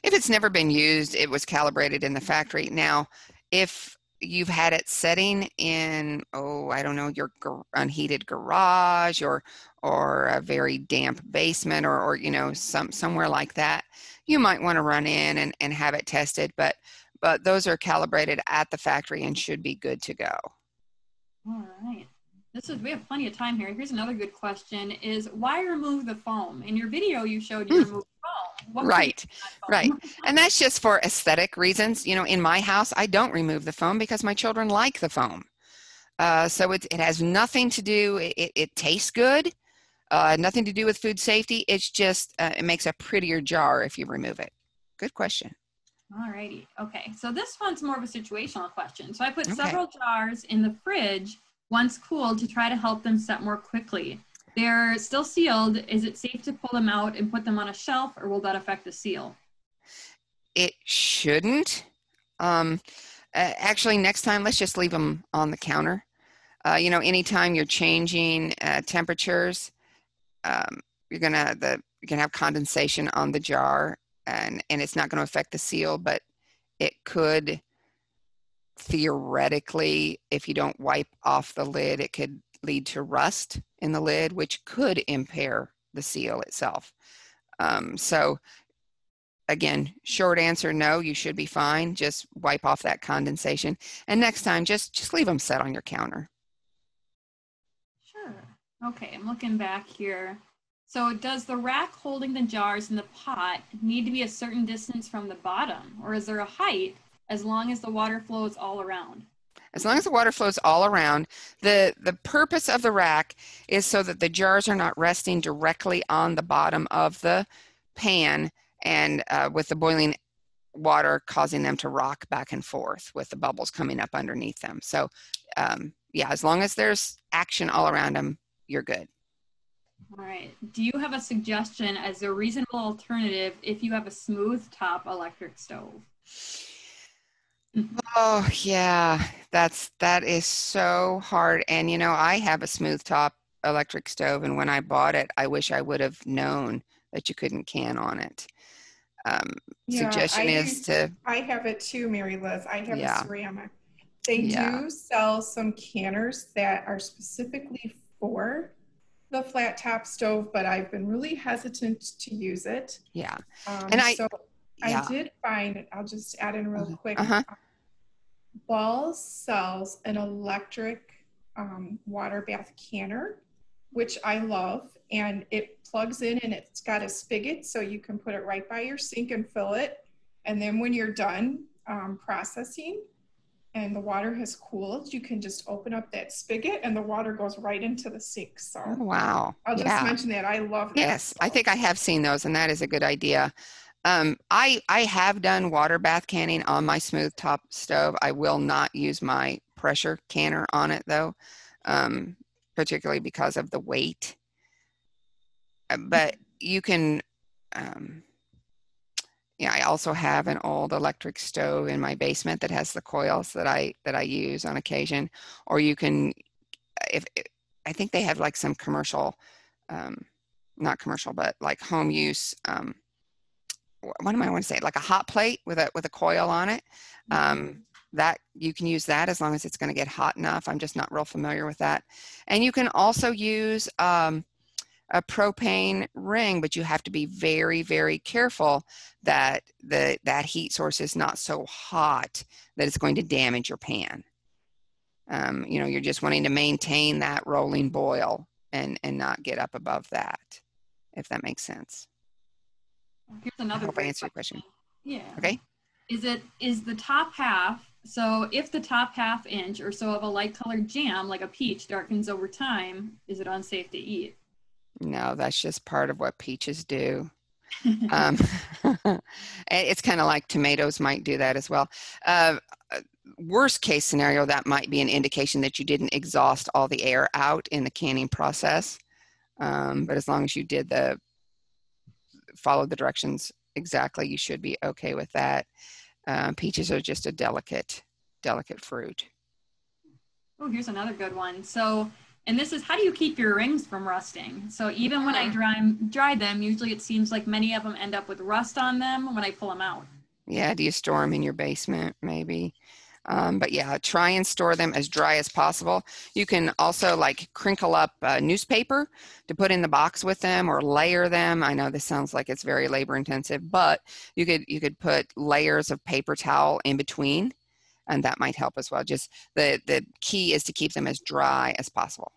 If it's never been used, it was calibrated in the factory. Now, if you've had it setting in oh i don't know your unheated garage or or a very damp basement or or you know some somewhere like that you might want to run in and, and have it tested but but those are calibrated at the factory and should be good to go All right. This is, we have plenty of time here. Here's another good question is why remove the foam? In your video, you showed you Hmm. removed. What Right, do with that right. and that's just for aesthetic reasons you know in my house i don't remove the foam because my children like the foam uh, so it, it has nothing to do it, it, it tastes good uh, nothing to do with food safety it's just uh, it makes a prettier jar if you remove it good question All righty. Okay. So this one's more of a situational question. So I put Okay. several jars in the fridge once cooled to try to help them set more quickly. They're still sealed. Is it safe to pull them out and put them on a shelf or will that affect the seal? it shouldn't um, actually next time let's just leave them on the counter uh, you know anytime you're changing uh, temperatures um, you're gonna the you're gonna have condensation on the jar and and it's not going to affect the seal but it could theoretically if you don't wipe off the lid it could lead to rust in the lid which could impair the seal itself um, so again, short answer, no, you should be fine. Just wipe off that condensation. And next time, just, just leave them set on your counter. Sure. Okay, I'm looking back here. So does the rack holding the jars in the pot need to be a certain distance from the bottom or is there a height as long as the water flows all around? As long as the water flows all around, the, the purpose of the rack is so that the jars are not resting directly on the bottom of the pan and uh, with the boiling water causing them to rock back and forth with the bubbles coming up underneath them. So um, yeah, as long as there's action all around them, you're good. All right. Do you have a suggestion as a reasonable alternative if you have a smooth top electric stove? Oh yeah, that's that is so hard. And you know, I have a smooth top electric stove, and when I bought it, I wish I would have known that you couldn't can on it. Um, Yeah, suggestion I is to I have it too, Mary Liz. I have Yeah. a ceramic. They Yeah. do sell some canners that are specifically for the flat top stove, but I've been really hesitant to use it. yeah, Um, And I- so yeah. I did find, I'll just add in real Uh-huh. quick. Uh-huh. Balls sells an electric um, water bath canner, which I love, and it plugs in and it's got a spigot, so you can put it right by your sink and fill it. And then when you're done um, processing and the water has cooled, you can just open up that spigot and the water goes right into the sink. So oh, wow, I'll just yeah. mention that I love that. Yes, I think I have seen those, and that is a good idea. Um, I I have done water bath canning on my smooth top stove. I will not use my pressure canner on it though, um, particularly because of the weight. Uh, But you can. Um, yeah, I also have an old electric stove in my basement that has the coils that I that I use on occasion. Or you can, if I think they have like some commercial. Um, not commercial, but like home use. Um, what am I want to say? Like a hot plate with a with a coil on it. Um, that you can use that as long as it's going to get hot enough. I'm just not real familiar with that. And you can also use um, a propane ring, but you have to be very very careful that the that heat source is not so hot that it's going to damage your pan. Um, you know, you're just wanting to maintain that rolling boil and and not get up above that if that makes sense. Here's another hope I great answered your question. Yeah. Okay. Is it is the top half? So if the top half inch or so of a light colored jam, like a peach, darkens over time, is it unsafe to eat? No, that's just part of what peaches do. Um, it's kind of like tomatoes might do that as well. Uh, uh, worst case scenario, that might be an indication that you didn't exhaust all the air out in the canning process. Um, but as long as you did the follow the directions exactly, you should be okay with that. Um, peaches are just a delicate, delicate fruit. Oh, here's another good one. So, and this is how do you keep your rings from rusting? So even when I dry dry them, usually it seems like many of them end up with rust on them when I pull them out. Yeah, do you store them in your basement? Maybe. Um, but yeah, try and store them as dry as possible. You can also like crinkle up uh, newspaper to put in the box with them or layer them. I know this sounds like it's very labor intensive, but you could you could put layers of paper towel in between and that might help as well. Just the the key is to keep them as dry as possible.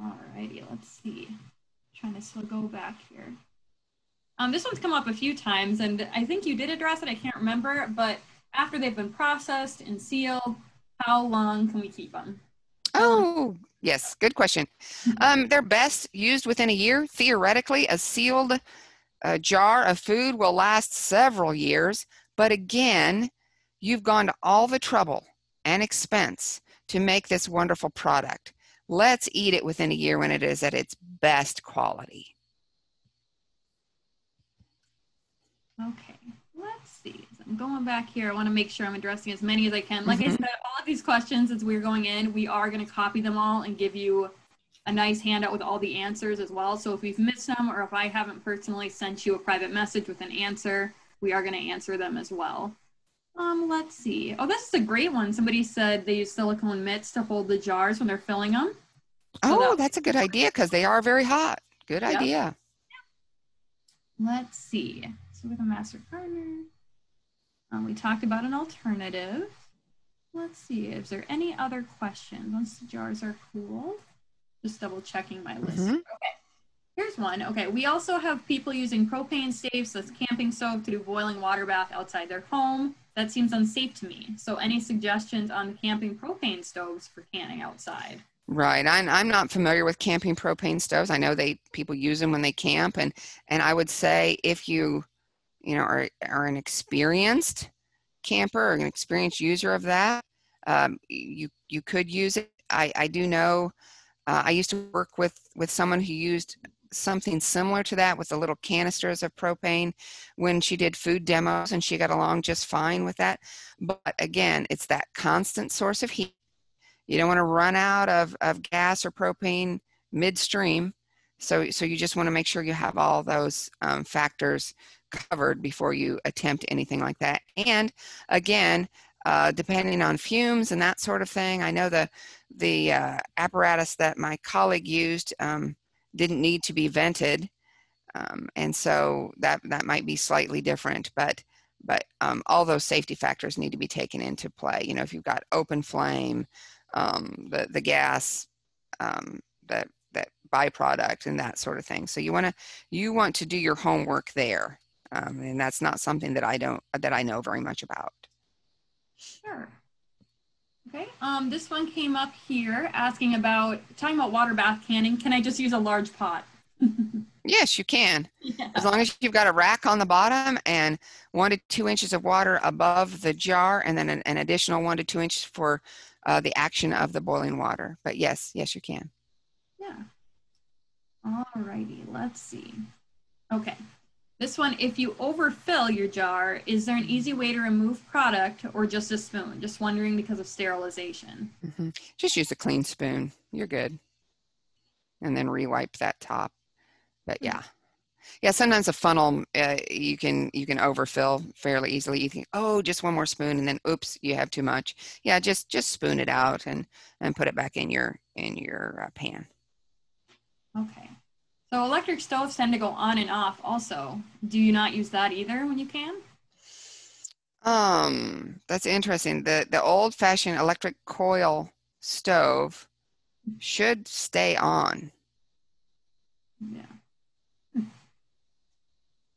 Alrighty, let's see. trying to still go back here. Um, this one's come up a few times, and I think you did address it. I can't remember, but after they've been processed and sealed, how long can we keep them? Oh, yes, good question. Um, they're best used within a year. Theoretically, a sealed uh, jar of food will last several years, but again, you've gone to all the trouble and expense to make this wonderful product. Let's eat it within a year when it is at its best quality. Okay, let's see. So I'm going back here. I want to make sure I'm addressing as many as I can. Like mm-hmm. I said, all of these questions as we're going in, we are going to copy them all and give you a nice handout with all the answers as well. So if we've missed them or if I haven't personally sent you a private message with an answer, we are going to answer them as well. Um, let's see. Oh, this is a great one. Somebody said they use silicone mitts to hold the jars when they're filling them. So oh, that that's a good idea because they are very hot. Good yep. idea. Let's see. So with a master partner, um, we talked about an alternative. Let's see, is there any other questions once the jars are cooled? Just double checking my list. Mm-hmm. Okay, here's one. Okay, we also have people using propane staves, that's camping stove, to do boiling water bath outside their home. That seems unsafe to me. So any suggestions on camping propane stoves for canning outside? Right. I'm, I'm not familiar with camping propane stoves. I know they people use them when they camp and and I would say if you you know are, are an experienced camper or an experienced user of that, um, you you could use it. I, I do know uh, I used to work with with someone who used something similar to that with the little canisters of propane when she did food demos and she got along just fine with that. But again, it's that constant source of heat you don't want to run out of, of gas or propane midstream. So, so you just want to make sure you have all those um, factors covered before you attempt anything like that. And again, uh, depending on fumes and that sort of thing, I know the the uh, apparatus that my colleague used um, didn't need to be vented, um, and so that that might be slightly different. But but um, all those safety factors need to be taken into play. You know, if you've got open flame, um, the the gas, um, that byproduct, and that sort of thing. So you want to you want to do your homework there, um, and that's not something that I don't that I know very much about. Sure. Okay. Um, this one came up here asking about talking about water bath canning. Can I just use a large pot? yes, you can. Yeah. As long as you've got a rack on the bottom and one to two inches of water above the jar, and then an, an additional one to two inches for uh, the action of the boiling water. But yes, yes, you can. Yeah. All righty, let's see. Okay. This one, if you overfill your jar, is there an easy way to remove product or just a spoon? Just wondering because of sterilization. Mm-hmm. Just use a clean spoon. You're good. And then rewipe that top. But yeah yeah sometimes a funnel uh, you can you can overfill fairly easily you think oh just one more spoon and then oops you have too much yeah just just spoon it out and and put it back in your in your uh, pan okay so electric stoves tend to go on and off also do you not use that either when you can um that's interesting the the old fashioned electric coil stove should stay on yeah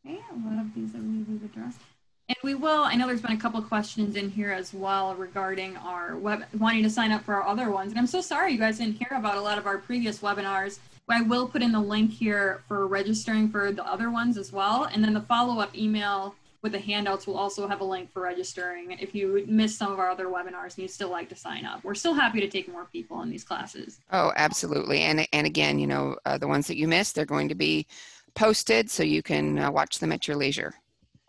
Okay, a lot of these that we've addressed. And we will, I know there's been a couple questions in here as well regarding our web, wanting to sign up for our other ones. And I'm so sorry you guys didn't hear about a lot of our previous webinars. I will put in the link here for registering for the other ones as well. And then the follow-up email with the handouts will also have a link for registering if you missed some of our other webinars and you'd still like to sign up. We're still happy to take more people in these classes. Oh, absolutely. And, and again, you know, uh, the ones that you missed, they're going to be posted so you can uh, watch them at your leisure.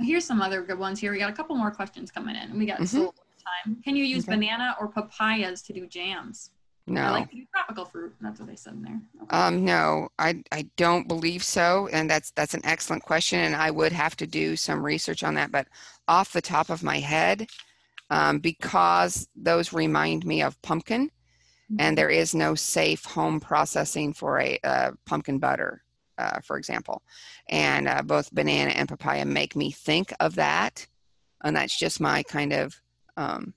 Here's some other good ones here. We got a couple more questions coming in. And we got mm-hmm. time. Can you use okay. banana or papayas to do jams? No. I like to do tropical fruit. That's what they said in there. Okay. Um, no, I, I don't believe so. And that's, that's an excellent question. And I would have to do some research on that. But off the top of my head, um, because those remind me of pumpkin, and there is no safe home processing for a, uh pumpkin butter, uh, for example. And uh, both banana and papaya make me think of that, and that's just my kind of um,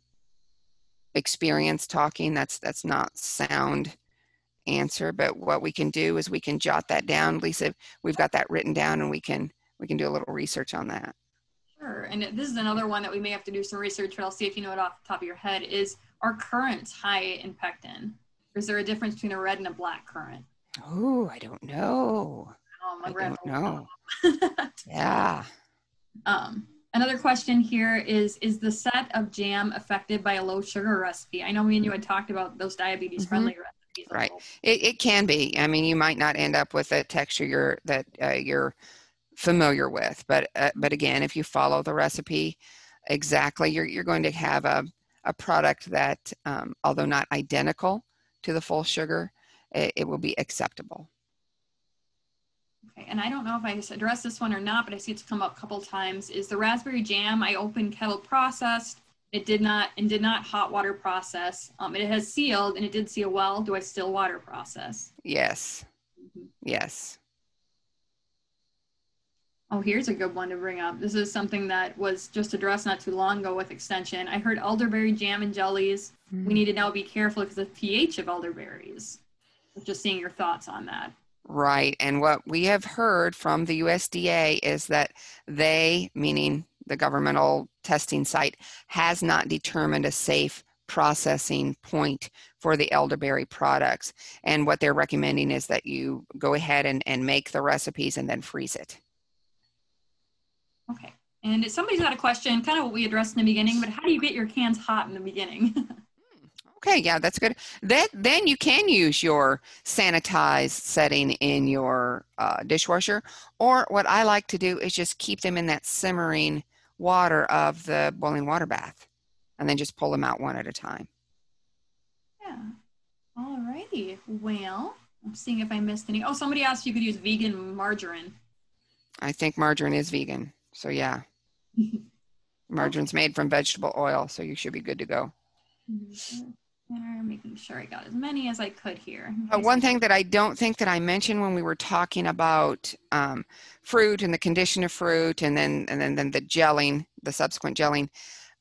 experience talking. That's that's not sound answer, but what we can do is we can jot that down. Lisa, we've got that written down, and we can we can do a little research on that. Sure. And this is another one that we may have to do some research, but I'll see if you know it off the top of your head. Is our currants high in pectin? Is there a difference between a red and a black currant? Oh, I don't know. Oh, I don't know. Yeah. um, another question here is Is the set of jam affected by a low sugar recipe? I know me and you had talked about those diabetes friendly recipes. Right. It, it can be. I mean, you might not end up with a texture you're, that uh, you're familiar with, but uh, but again, if you follow the recipe exactly, you're you're going to have a a product that, um, although not identical to the full sugar, it, it will be acceptable. Okay, and I don't know if I addressed this one or not, but I see it's come up a couple times. Is the raspberry jam I opened kettle processed? It did not and did not hot water process. Um, it has sealed and it did seal well. Do I still water process? Yes. Yes. Oh, here's a good one to bring up. This is something that was just addressed not too long ago with extension. I heard elderberry jam and jellies. We need to now be careful because the pH of elderberries. Just seeing your thoughts on that. Right. And what we have heard from the USDA is that they, meaning the governmental testing site, has not determined a safe processing point for the elderberry products. And what they're recommending is that you go ahead and, and make the recipes and then freeze it. Okay. And somebody's got a question, kind of what we addressed in the beginning, but how do you get your cans hot in the beginning? Okay, yeah, that's good. That then you can use your sanitized setting in your uh, dishwasher, or what I like to do is just keep them in that simmering water of the boiling water bath, and then just pull them out one at a time. yeah. All righty. Well, I'm seeing if I missed any. Oh, somebody asked if you could use vegan margarine. I think margarine is vegan, so yeah, margarine's made from vegetable oil, so you should be good to go. There, making sure I got as many as I could here. in Uh, one thing that I don't think that I mentioned when we were talking about um, fruit and the condition of fruit, and then and then, then the gelling, the subsequent gelling.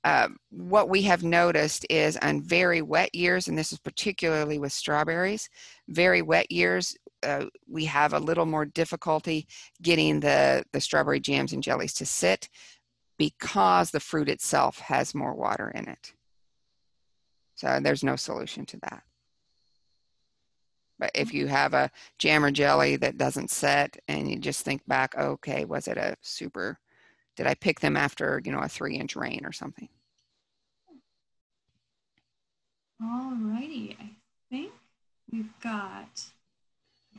Uh, what we have noticed is on very wet years, and this is particularly with strawberries, very wet years, uh, we have a little more difficulty getting the the strawberry jams and jellies to sit because the fruit itself has more water in it. So there's no solution to that. But if you have a jam or jelly that doesn't set and you just think back, okay, was it a super, did I pick them after, you know, a three inch rain or something? All righty. I think we've got.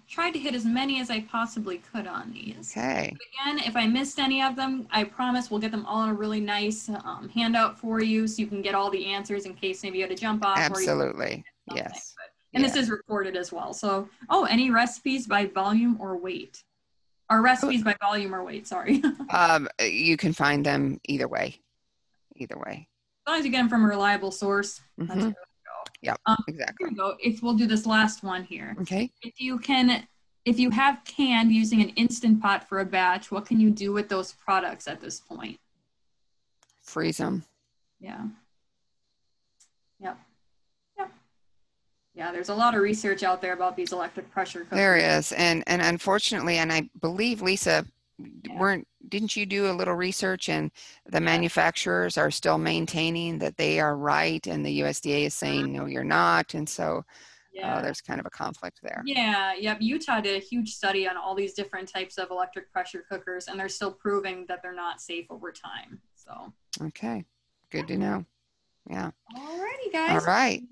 Tried to hit as many as I possibly could on these. Okay. Again, if I missed any of them, I promise we'll get them all in a really nice um, handout for you so you can get all the answers in case maybe you had to jump off. Absolutely. Yes. And Yeah. this is recorded as well. So, oh, any recipes by volume or weight? Or recipes by volume or weight, sorry. Um, you can find them either way. Either way. As long as you get them from a reliable source. That's Good to go. Here Exactly. we go. If we'll do this last one here. Okay. If you can, if you have canned using an instant pot for a batch, what can you do with those products at this point? Freeze them. Yeah. Yep. Yep. Yeah, there's a lot of research out there about these electric pressure cookers. There is. And, and unfortunately, and I believe Lisa, Yeah. Weren't, didn't you do a little research and the manufacturers are still maintaining that they are right and the USDA is saying, no, you're not. And so Yeah. uh, there's kind of a conflict there. Yeah, yep. Utah did a huge study on all these different types of electric pressure cookers, and they're still proving that they're not safe over time. So, Okay. Good to know. Yeah. alrighty, guys. All right.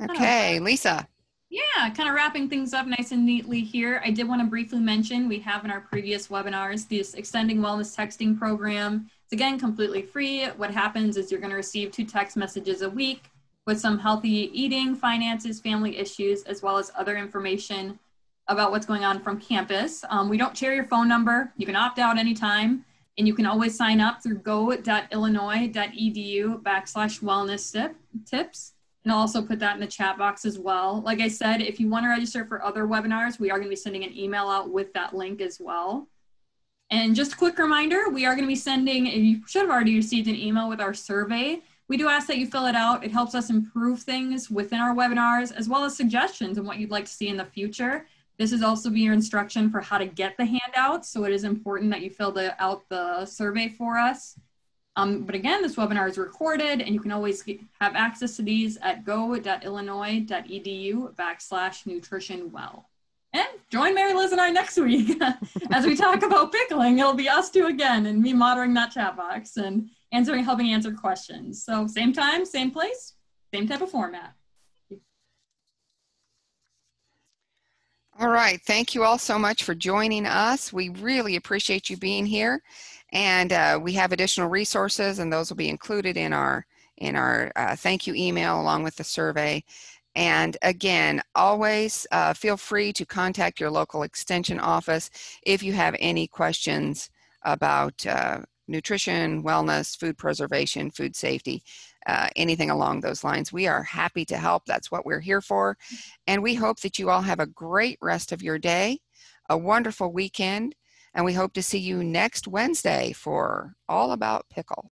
Okay, Lisa. Yeah, kind of wrapping things up nice and neatly here. I did want to briefly mention we have in our previous webinars this extending wellness texting program. It's again completely free. What happens is you're going to receive two text messages a week with some healthy eating, finances, family issues, as well as other information about what's going on from campus. Um, we don't share your phone number. You can opt out anytime. And you can always sign up through go.illinois.edu backslash wellness tips. And I'll also put that in the chat box as well. Like I said, if you want to register for other webinars, we are going to be sending an email out with that link as well. And just a quick reminder, we are going to be sending, you should have already received an email with our survey. We do ask that you fill it out. It helps us improve things within our webinars, as well as suggestions on what you'd like to see in the future. This is also be your instruction for how to get the handouts. So it is important that you fill the, out the survey for us. Um, but again, this webinar is recorded and you can always have access to these at go.illinois.edu backslash nutrition well. And join Mary Liz and I next week as we talk about pickling. It'll be us two again and me moderating that chat box and answering, helping answer questions. So same time, same place, same type of format. All right. Thank you all so much for joining us. We really appreciate you being here. And uh, we have additional resources and those will be included in our in our uh, thank you email along with the survey. And again, always uh, feel free to contact your local extension office if you have any questions about uh, nutrition, wellness, food preservation, food safety, uh, anything along those lines. We are happy to help. That's what we're here for. And we hope that you all have a great rest of your day, a wonderful weekend, and we hope to see you next Wednesday for All About Pickle.